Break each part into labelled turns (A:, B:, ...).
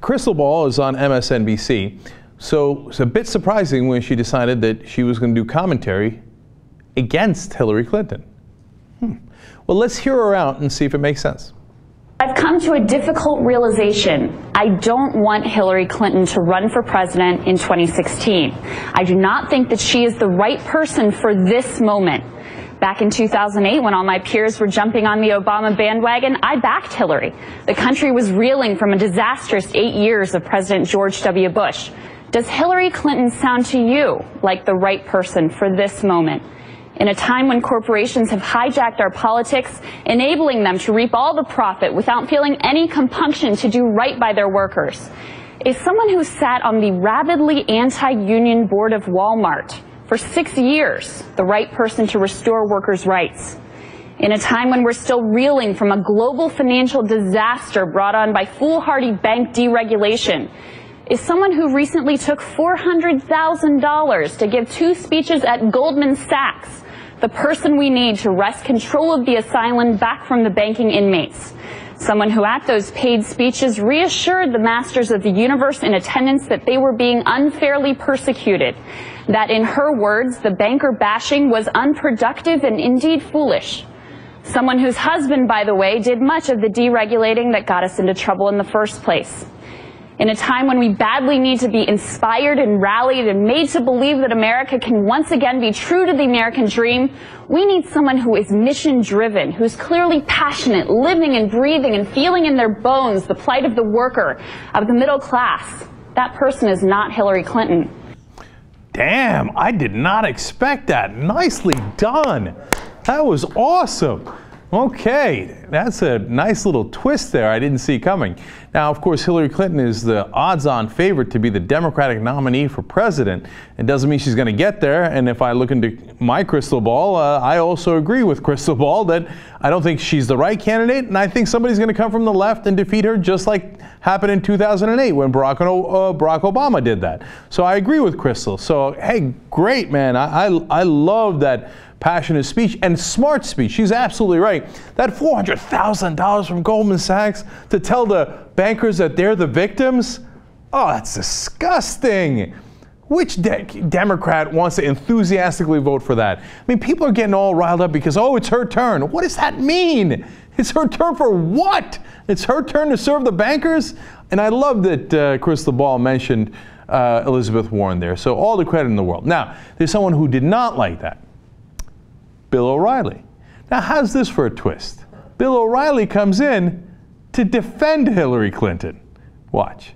A: Krystal Ball is on MSNBC, so it's a bit surprising when she decided that she was going to do commentary against Hillary Clinton. Hmm. Well, let's hear her out and see if it makes sense.
B: I've come to a difficult realization. I don't want Hillary Clinton to run for president in 2016. I do not think that she is the right person for this moment. Back in 2008, when all my peers were jumping on the Obama bandwagon, I backed Hillary. The country was reeling from a disastrous eight years of President George W. Bush. Does Hillary Clinton sound to you like the right person for this moment? In a time when corporations have hijacked our politics, enabling them to reap all the profit without feeling any compunction to do right by their workers. Is someone who sat on the rabidly anti-union board of Walmart for six years the right person to restore workers' rights. In a time when we're still reeling from a global financial disaster brought on by foolhardy bank deregulation, is someone who recently took $400,000 to give two speeches at Goldman Sachs the person we need to wrest control of the asylum back from the banking inmates. Someone who at those paid speeches reassured the masters of the universe in attendance that they were being unfairly persecuted that in her words, the banker bashing was unproductive and indeed foolish. Someone whose husband, by the way, did much of the deregulating that got us into trouble in the first place. In a time when we badly need to be inspired and rallied and made to believe that America can once again be true to the American dream, we need someone who is mission driven, who's clearly passionate, living and breathing and feeling in their bones the plight of the worker, of the middle class. That person is not Hillary Clinton.
A: Damn, I did not expect that. Nicely done. That was awesome. Okay, that's a nice little twist there I didn't see coming. Now, of course, Hillary Clinton is the odds-on favorite to be the Democratic nominee for president. It doesn't mean she's going to get there, and if I look into my crystal ball, uh, I also agree with Krystal Ball that I don't think she's the right candidate, and I think somebody's going to come from the left and defeat her just like happened in 2008 when Barack, uh, Barack Obama did that. So I agree with Krystal. So, hey, great, man. I, I, I love that passionate speech and smart speech. She's absolutely right. That $400,000 from Goldman Sachs to tell the bankers that they're the victims, oh, that's disgusting. Which de Democrat wants to enthusiastically vote for that? I mean, people are getting all riled up because, oh, it's her turn. What does that mean? It's her turn for what? It's her turn to serve the bankers? And I love that uh, Krystal Ball mentioned uh, Elizabeth Warren there. So all the credit in the world. Now, there's someone who did not like that. Bill O'Reilly. Now, how's this for a twist? Bill O'Reilly comes in to defend Hillary Clinton. Watch.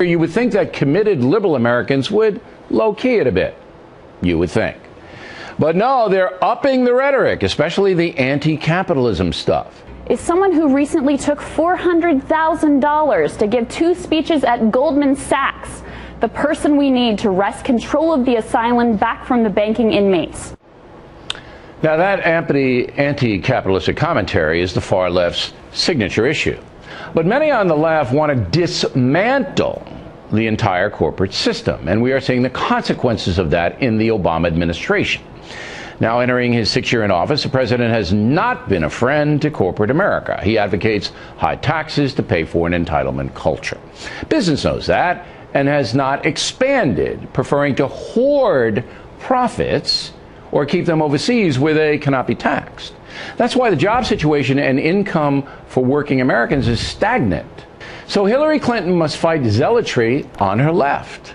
C: You would think that committed liberal Americans would low key it a bit. You would think. But no, they're upping the rhetoric, especially the anti capitalism stuff.
B: Is someone who recently took $400,000 to give two speeches at Goldman Sachs the person we need to wrest control of the asylum back from the banking inmates?
C: Now, that anti capitalistic commentary is the far left's signature issue. But many on the left want to dismantle the entire corporate system, and we are seeing the consequences of that in the Obama administration. Now, entering his sixth year in office, the president has not been a friend to corporate America. He advocates high taxes to pay for an entitlement culture. Business knows that and has not expanded, preferring to hoard profits or keep them overseas where they cannot be taxed. That's why the job situation and income for working Americans is stagnant. So Hillary Clinton must fight zealotry on her left.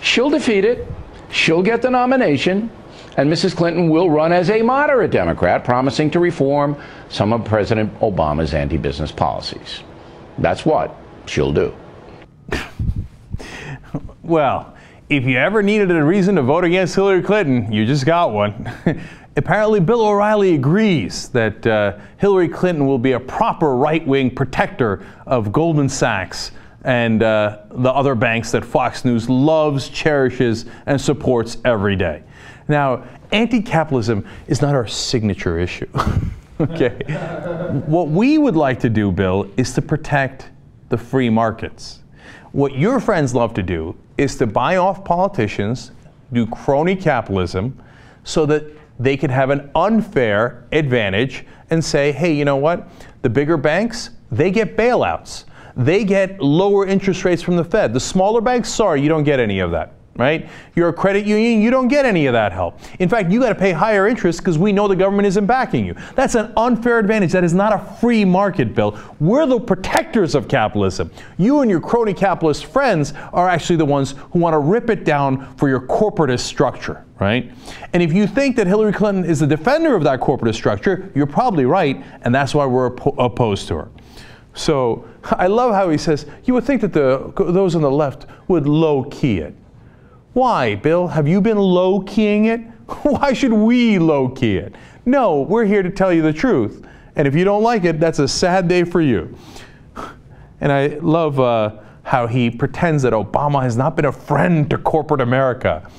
C: She'll defeat it, she'll get the nomination, and Mrs. Clinton will run as a moderate Democrat, promising to reform some of President Obama's anti business policies. That's what she'll do.
A: well, if you ever needed a reason to vote against Hillary Clinton, you just got one. Apparently, Bill O'Reilly agrees that uh, Hillary Clinton will be a proper right wing protector of Goldman Sachs and uh, the other banks that Fox News loves, cherishes, and supports every day. Now, anti capitalism is not our signature issue. okay? what we would like to do, Bill, is to protect the free markets. What your friends love to do is to buy off politicians, do crony capitalism, so that they could have an unfair advantage and say, hey, you know what? The bigger banks, they get bailouts. they get lower interest rates from the Fed. The smaller banks, sorry, you don't get any of that right? You're a credit union, you don't get any of that help. In fact, you got to pay higher interest because we know the government isn't backing you. That's an unfair advantage. That is not a free market, Bill. We're the protectors of capitalism. You and your crony capitalist friends are actually the ones who want to rip it down for your corporatist structure, right? And if you think that Hillary Clinton is the defender of that corporatist structure, you're probably right, and that's why we're op- opposed to her. So I love how he says, you would think that the, those on the left would low key it. Why, Bill? Have you been low keying it? Why should we low key it? No, we're here to tell you the truth. And if you don't like it, that's a sad day for you. And I love uh, how he pretends that Obama has not been a friend to corporate America.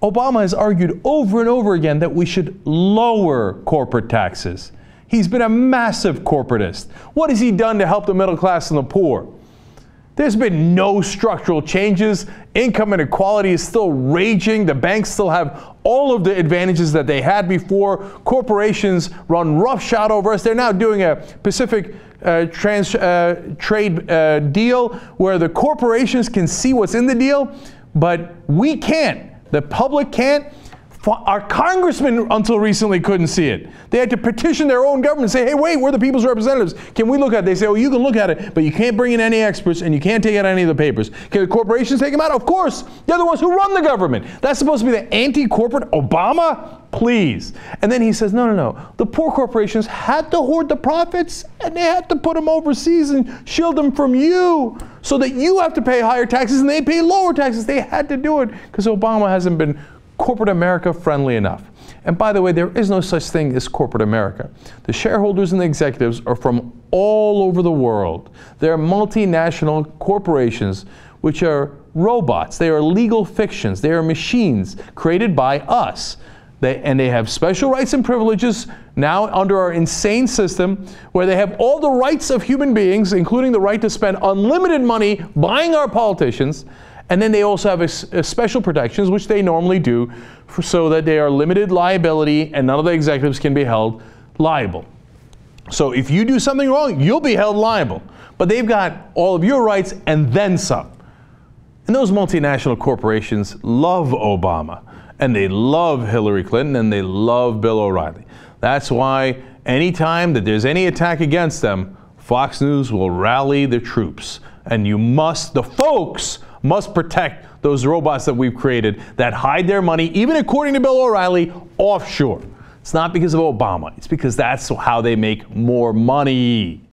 A: Obama has argued over and over again that we should lower corporate taxes. He's been a massive corporatist. What has he done to help the middle class and the poor? There's been no structural changes. Income inequality is still raging. The banks still have all of the advantages that they had before. Corporations run roughshod over us. They're now doing a Pacific uh, trans, uh, trade uh, deal where the corporations can see what's in the deal, but we can't. The public can't. Our congressmen, until recently, couldn't see it. They had to petition their own government and say, hey, wait, we're the people's representatives. Can we look at it? They say, oh, you can look at it, but you can't bring in any experts and you can't take out any of the papers. Can the corporations take them out? Of course. They're the ones who run the government. That's supposed to be the anti corporate Obama? Please. And then he says, no, no, no. The poor corporations had to hoard the profits and they had to put them overseas and shield them from you so that you have to pay higher taxes and they pay lower taxes. They had to do it because Obama hasn't been corporate America friendly enough. And by the way, there is no such thing as corporate America. The shareholders and the executives are from all over the world. They're multinational corporations which are robots. They are legal fictions. They are machines created by us. They, and they have special rights and privileges now under our insane system where they have all the rights of human beings, including the right to spend unlimited money buying our politicians. And then they also have a, a special protections, which they normally do, for, so that they are limited liability and none of the executives can be held liable. So if you do something wrong, you'll be held liable. But they've got all of your rights and then some. And those multinational corporations love Obama, and they love Hillary Clinton, and they love Bill O'Reilly. That's why anytime that there's any attack against them, Fox News will rally the troops. And you must, the folks, must protect those robots that we've created that hide their money, even according to Bill O'Reilly, offshore. It's not because of Obama, it's because that's how they make more money.